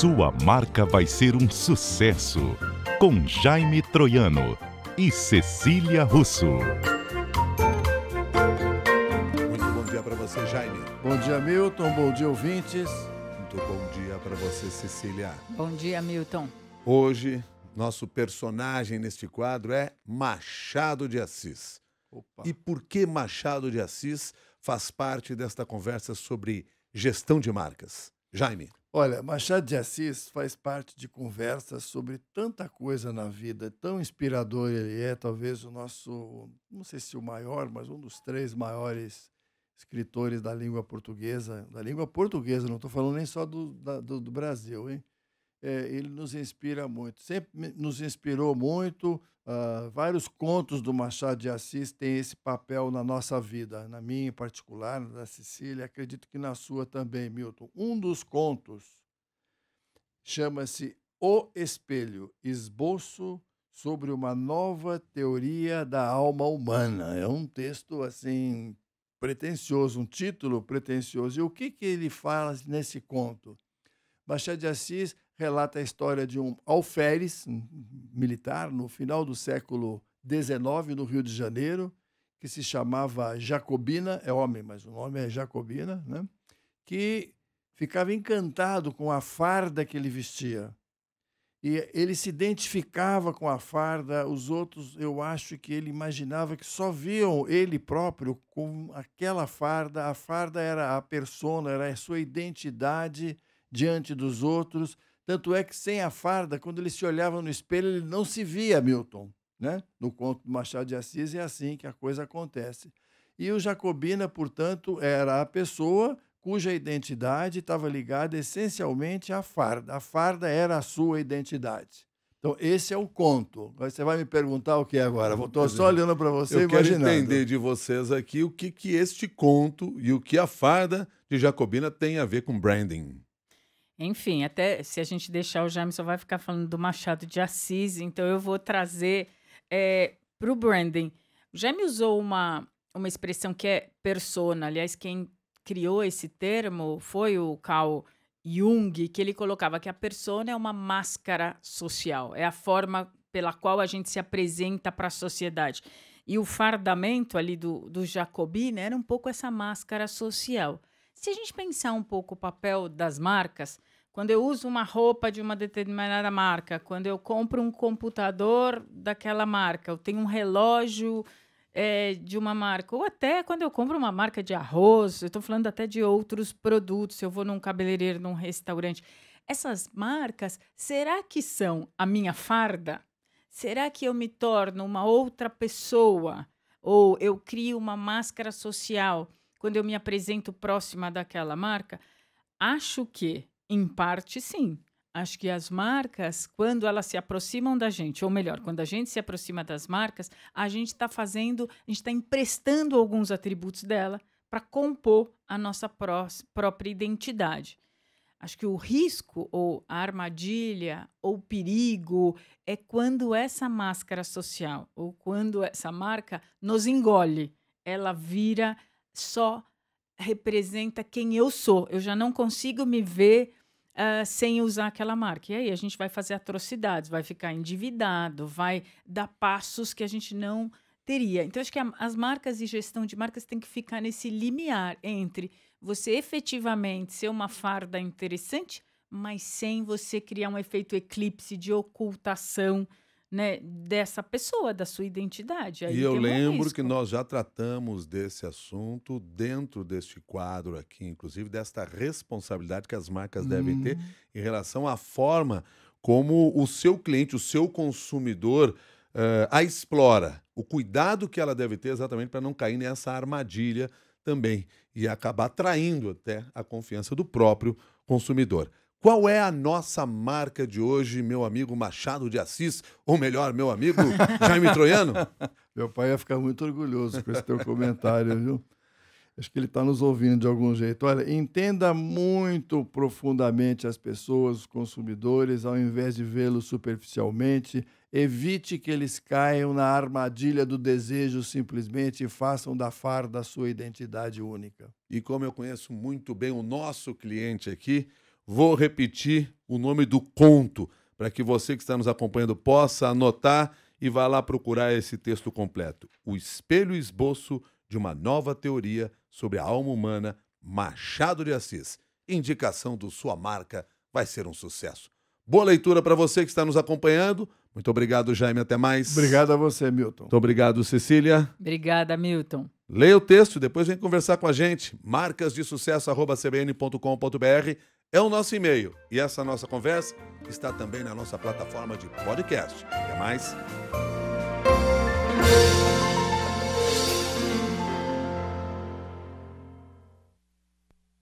sua marca vai ser um sucesso. Com Jaime Troiano e Cecília Russo. Muito bom dia para você, Jaime. Bom dia, Milton. Bom dia, ouvintes. Muito bom dia para você, Cecília. Bom dia, Milton. Hoje, nosso personagem neste quadro é Machado de Assis. Opa. E por que Machado de Assis faz parte desta conversa sobre gestão de marcas? Jaime. Olha, Machado de Assis faz parte de conversas sobre tanta coisa na vida, tão inspirador ele é, talvez o nosso, não sei se o maior, mas um dos três maiores escritores da língua portuguesa, da língua portuguesa, não estou falando nem só do, da, do, do Brasil, hein? É, ele nos inspira muito, sempre nos inspirou muito. ah, vários contos do Machado de Assis têm esse papel na nossa vida, na minha em particular, na da Cecília, acredito que na sua também, Milton. Um dos contos chama-se O Espelho, esboço sobre uma nova teoria da alma humana. É um texto assim pretensioso, um título pretensioso. E o que que ele fala nesse conto? Machado de Assis relata a história de um alferes militar no final do século XIX no Rio de Janeiro, que se chamava Jacobina, é homem, mas o nome é Jacobina, né? que ficava encantado com a farda que ele vestia. E ele se identificava com a farda, os outros, eu acho que ele imaginava que só viam ele próprio com aquela farda. A farda era a persona, era a sua identidade diante dos outros. Tanto é que sem a farda, quando ele se olhava no espelho, ele não se via, Milton. Né? No conto do Machado de Assis é assim que a coisa acontece. E o Jacobina, portanto, era a pessoa cuja identidade estava ligada essencialmente à farda. A farda era a sua identidade. Então, esse é o conto. Você vai me perguntar o que é agora? Estou só olhando para você Eu quero imaginando. entender de vocês aqui o que, que este conto e o que a farda de Jacobina tem a ver com branding. Enfim, até se a gente deixar o Jaime só vai ficar falando do Machado de Assis, então eu vou trazer para o branding. O Jaime usou uma, uma expressão que é persona. Aliás, quem criou esse termo foi o Carl Jung, que ele colocava que a persona é uma máscara social, é a forma pela qual a gente se apresenta para a sociedade. E o fardamento ali do, do Jacobina era um pouco essa máscara social. Se a gente pensar um pouco o papel das marcas, quando eu uso uma roupa de uma determinada marca, quando eu compro um computador daquela marca, eu tenho um relógio é, de uma marca, ou até quando eu compro uma marca de arroz, eu estou falando até de outros produtos, eu vou num cabeleireiro, num restaurante. Essas marcas, será que são a minha farda? Será que eu me torno uma outra pessoa? Ou eu crio uma máscara social quando eu me apresento próxima daquela marca? Acho que, em parte, sim. Acho que as marcas, quando elas se aproximam da gente, ou melhor, quando a gente se aproxima das marcas, a gente está fazendo, a gente está emprestando alguns atributos dela para compor a nossa prós- própria identidade. Acho que o risco, ou a armadilha, ou o perigo, é quando essa máscara social, ou quando essa marca nos engole. Ela vira só representa quem eu sou. Eu já não consigo me ver ah, sem usar aquela marca. E aí a gente vai fazer atrocidades, vai ficar endividado, vai dar passos que a gente não teria. Então, acho que a- as marcas e gestão de marcas tem que ficar nesse limiar entre você efetivamente ser uma farda interessante, mas sem você criar um efeito eclipse de ocultação né, dessa pessoa, da sua identidade. Aí e eu um lembro que nós já tratamos desse assunto dentro deste quadro aqui, inclusive desta responsabilidade que as marcas devem ter em relação à forma como o seu cliente, o seu consumidor eh, a explora. O cuidado que ela deve ter exatamente para não cair nessa armadilha também e acabar traindo até a confiança do próprio consumidor. Qual é a nossa marca de hoje, meu amigo Machado de Assis? Ou melhor, meu amigo Jaime Troiano? Meu pai ia ficar muito orgulhoso com esse teu comentário, viu? Acho que ele está nos ouvindo de algum jeito. Olha, entenda muito profundamente as pessoas, os consumidores, ao invés de vê-los superficialmente. Evite que eles caiam na armadilha do desejo simplesmente e façam da farda a sua identidade única. E como eu conheço muito bem o nosso cliente aqui, vou repetir o nome do conto para que você que está nos acompanhando possa anotar e vá lá procurar esse texto completo. O Espelho Esboço de uma Nova Teoria sobre a Alma Humana, Machado de Assis. Indicação do Sua Marca vai ser um sucesso. Boa leitura para você que está nos acompanhando. Muito obrigado, Jaime. Até mais. Obrigado a você, Milton. Muito obrigado, Cecília. Obrigada, Milton. Leia o texto, depois vem conversar com a gente. marcasdesucesso.cbn.com.br é o nosso e-mail. E essa nossa conversa está também na nossa plataforma de podcast. Até mais.